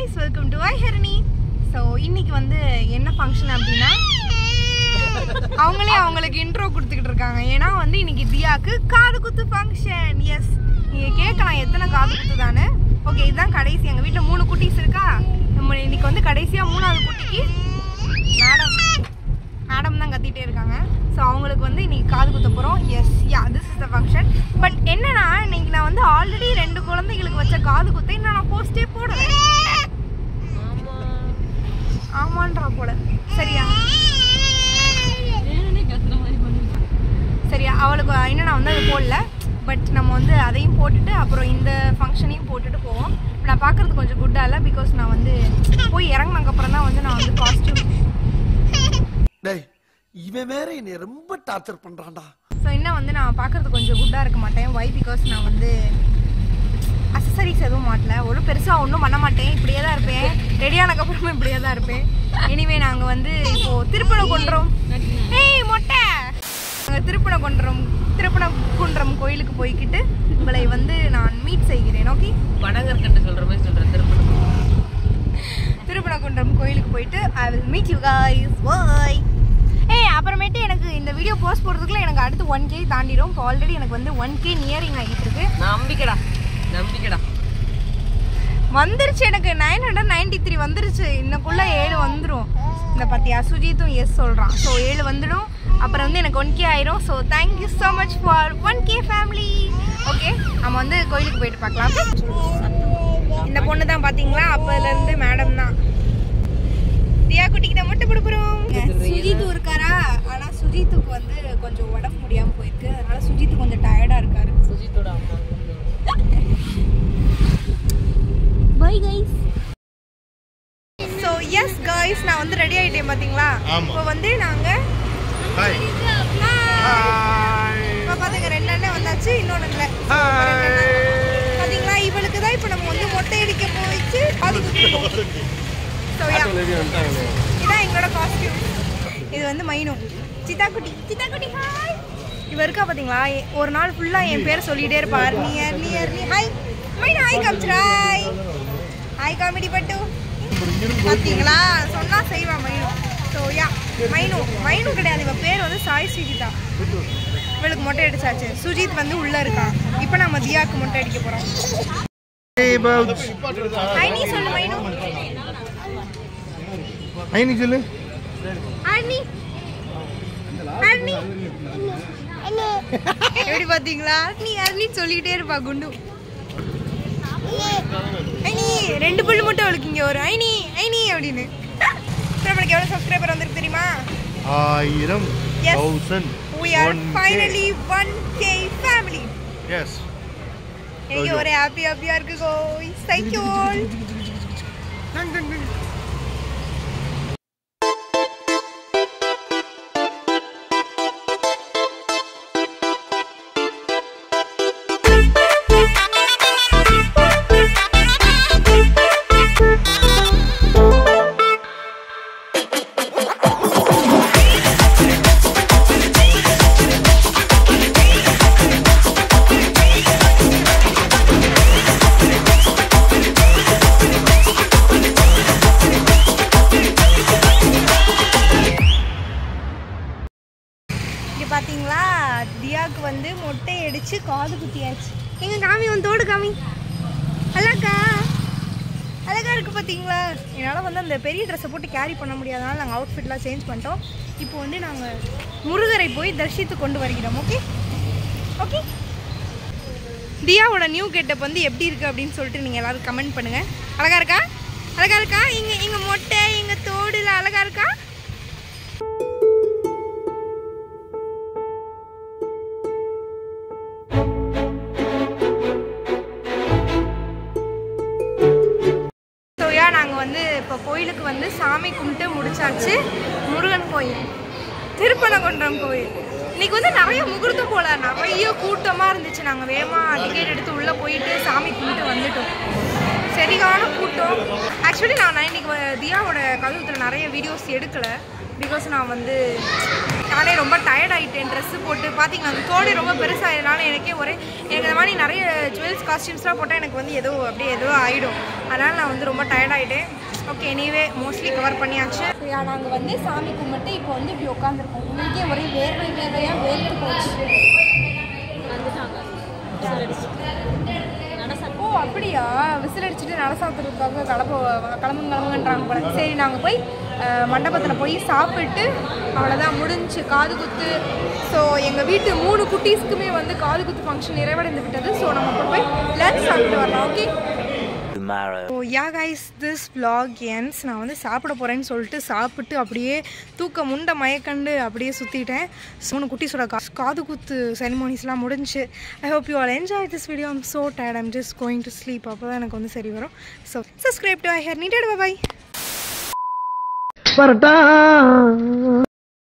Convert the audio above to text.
Guys welcome to ஐ ஹெர்னி so இன்னைக்கு வந்து என்ன ஃபங்க்ஷன் அப்படின்னா அவங்களே அவங்களுக்கு இன்ட்ரோ கொடுத்துக்கிட்டு இருக்காங்க. ஏன்னா வந்து இன்னைக்கு தியாக்கு காது குத்து ஃபங்க்ஷன் எஸ் நீங்கள் கேட்கலாம் எத்தனை காது குத்து தானே ஓகே இதுதான் கடைசி. எங்கள் வீட்டில் மூணு குட்டீஸ் இருக்கா? நம்ம இன்னைக்கு வந்து கடைசியாக மூணாவது குட்டிக்கு மேடம் மேடம் தான் கத்திட்டே இருக்காங்க. ஸோ அவங்களுக்கு வந்து இன்னைக்கு காது குத்த போகிறோம் yes yeah this is the function but என்னன்னா இன்னைக்கு நான் வந்து ஆல்ரெடி ரெண்டு குழந்தைகளுக்கு வச்ச காது குத்தை இன்னும் நான் போஸ்டே போடுவேன் போல. சரியா? சரியா. அவளுக்கு இன்னும் நான் வந்து அது போடல. பட் நம்ம வந்து அதையும் போட்டுட்டு அப்புறம் இந்த ஃபங்க்ஷனையும் போட்டுட்டு போவோம். நான் பார்க்கறது கொஞ்சம் குட்டாக இல்லை? பிகாஸ் நான் வந்து போய் இறங்கினதுக்கப்புறம் தான் வந்து நான் வந்து காஸ்டியூம் டேய் இவன் வேற என்னை ரொம்ப டார்ச்சர் பண்றான்டா. ஸோ இன்னும் வந்து நான் பார்க்கறது கொஞ்சம் குட்டாக இருக்க மாட்டேன். வை பிகாஸ் நான் வந்து அசசரிஸ் எதுவும் மாட்டல. ஒரு பெருசாக ஒன்றும் பண்ண மாட்டேன். இப்படியே தான் இருப்பேன். ரெடியானக்கப்புறமா இப்படியே தான் இருப்பேன். எனிவே நாங்கள் வந்து இப்போ திருப்பணகுன்றம் ஏய் மொட்டை! நாங்கள் திருப்பணகுன்றம் திருப்பணகுன்றம் கோயிலுக்கு போய்கிட்டு உங்களை வந்து நான் மீட் செய்கிறேன். ஓகே பனகற்கண்டு சொல்ற மாதிரி சொல்றேன் திருப்பணம். திருப்பணகுன்றம் கோயிலுக்கு போயிட்டு I will meet you guys. Bye ஏய் அப்புறமேட்டு எனக்கு இந்த வீடியோ போஸ்ட் போடுறதுக்குள்ள எனக்கு அடுத்து ஒன் கே தாண்டிடும் ஆல்ரெடி எனக்கு வந்து ஒன் கே நியரிங் ஆகிட்டு இருக்கு. நம்பிக்கடா. நம்பிக்கடா வந்துருச்சு எனக்கு நைன் ஹண்ட்ரட் நைன்டி த்ரீ வந்துருச்சு. இன்னக்குள்ள ஏழு வந்துடும் இந்த பத்தியா சுஜித்தும் எஸ் சொல்கிறான் ஸோ ஏழு வந்துடும். அப்புறம் வந்து எனக்கு ஒன் கே ஆயிரும். So thank you so much for one K family okay நம்ம வந்து கோயிலுக்கு போயிட்டு பார்க்கலாம். இந்த பொண்ணு தான் பார்த்தீங்களா அப்போதுலேருந்து மேடம் தான். தியா குட்டிக்கிட்ட மட்டும் கொடுக்குறோம் கைஸ் நான் வந்து ரெடி ஆகிட்டேன் பார்த்தீங்களா இப்போ வந்து நாங்கள் இப்போ பார்த்துங்க ரெண்டு அண்ணன் வந்தாச்சு இன்னொன்று பார்த்தீங்களா இவளுக்கு தான் இப்போ நம்ம வந்து மொட்டை அடிக்க போயிட்டு அது ஸோ இதான் எங்களோட காஸ்டியூம் இது வந்து மைனு. சித்தா குட்டி சித்தா குட்டி ஹாய் இவ இருக்கா பார்த்தீங்களா எ- ஒரு நாள் ஃபுல்லாக என் பேர் சொல்லிட்டே இருப்பார் நியர் நீ ஹாய் மைனு ஹாய் காமிச்சிராய் ஹாய் காமெடி பட்டு. பார்த்தீங்களா சொன்னா செய்வா மைனு. So yeah மைனு. மைனு கிடையாது. இவ பேர் வந்து சாய் சுஜிதா இவளுக்கு மொட்டை அடிச்சாச்சு. சுஜித் வந்து உள்ள இருக்கான் இப்போ நம்ம தியாக்கு மொட்டை அடிக்க போறோம். ஹாய் நீ சொல்லு மைனு. ஐனி சொல்லு. அண்ணி எப்படி பாத்தீங்களா? நீ அண்ணி சொல்லிட்டே இருப்பா குண்டு. ஐனி ரெண்டு புல்லு மட்டும் அவளுக்கு இங்க ஒரு ஐனி ஐனி அப்படின்னு. நம்மளுக்கு எவ்வளவு சப்ஸ்கிரைபர் வந்திருக்கு தெரியுமா? ஆயிரம் Yes. Thousand we are finally 1k family. எனக்கு ஒரே ஹாப்பி ஹாப்பியா இருக்கு கோய்ஸ் தேங்க் யூ ஆல் இங்க பாத்தீங்களா? தியாக்கு வந்து மொட்டை அடிச்சு காது குத்தியாச்சு. எங்க காமி உன் தோடு காமி. அழகா. அழகா இருக்கு பாத்தீங்களா? என்னால் வந்து அந்த பெரிய ட்ரெஸ்ஸை போட்டு கேரி பண்ண முடியாதனால நாங்கள் அவுட்ஃபிட்லாம் சேஞ்ச் பண்ணிட்டோம். இப்போ வந்து நாங்கள் முருகரை போய் தரிசித்து கொண்டு வருகிறோம் ஓகே ஓகே தியாவோட நியூ கெட்டப் வந்து எப்படி இருக்கு அப்படின்னு சொல்லிட்டு நீங்கள் எல்லாரும் கமெண்ட் பண்ணுங்க. அழகா இருக்கா? அழகா இருக்கா? இங்க இங்க மொட்டை இங்க தோடுல அழகா இருக்கா? இப்போ கோயிலுக்கு வந்து சாமி கும்பிட்டு முடிச்சாச்சு. முருகன் கோயில். திருப்பனகுன்றம் கோயில். இன்னைக்கு வந்து நிறைய முகூர்த்தம் போல. நிறைய கூட்டமாக இருந்துச்சு. நாங்கள் வேகமாக டிக்கெட் எடுத்து உள்ளே போயிட்டு சாமி கும்பிட்டு வந்துட்டோம். சரியான கூட்டம். ஆக்சுவலி நான் இன்னைக்கு தியாவோட கழுத்தில் நிறைய வீடியோஸ் எடுக்கலை. பிகாஸ் நான் வந்து நானே ரொம்ப டயர்ட் ஆகிட்டேன் ட்ரெஸ்ஸு போட்டு பார்த்தீங்கன்னா அந்த தோடு ரொம்ப பெருசாகிறதுனால எனக்கே ஒரே எனக்கு இந்த மாதிரி நிறைய ஜுவல்ஸ் காஸ்டியூம்ஸ்லாம் போட்டால் எனக்கு வந்து ஏதோ அப்படியே ஏதோ ஆகிடும் அதனால் நான் வந்து ரொம்ப டயர்ட் ஆகிட்டேன் ஓகே எனிவே மோஸ்ட்லி கவர் பண்ணியாச்சு. நாங்கள் வந்து சாமி கும்பிட்டு இப்போ வந்து இப்படி உட்காந்துருக்கோம் உங்களுக்கே ஒரே வேர்வை வேர்வையாக வேர்த்து போச்சு. ஓ அப்படியா? விசில் அடிச்சுட்டு நடசாத்துறதுக்காக கிளம்ப கிளம்பு கிளம்புங்கன்றாங்க போல. சரி நாங்கள் போய் மண்டபத்தில் போய் சாப்பிட்டு அவ்வளோதான் முடிஞ்சு காது குத்து. ஸோ எங்கள் வீட்டு மூணு குட்டீஸ்க்குமே வந்து காது குத்து ஃபங்க்ஷன் நிறைவடைந்து விட்டது. ஸோ நம்ம போய் லன்ச் சாப்பிட்டு வரலாம் okay oh yeah guys this vlog ends. நான் வந்து சாப்பிட போகிறேன்னு சொல்லிட்டு சாப்பிட்டு அப்படியே தூக்க முண்டை மயக்கண்டு அப்படியே சுற்றிட்டேன் மூணு குட்டீஸோட கா காது குத்து செரிமோனிஸ்லாம் முடிஞ்சு. I hope you all enjoy this video I'm so tired I'm just going to sleep அப்போ தான் எனக்கு வந்து சரி வரும். So subscribe to I hair knotted bye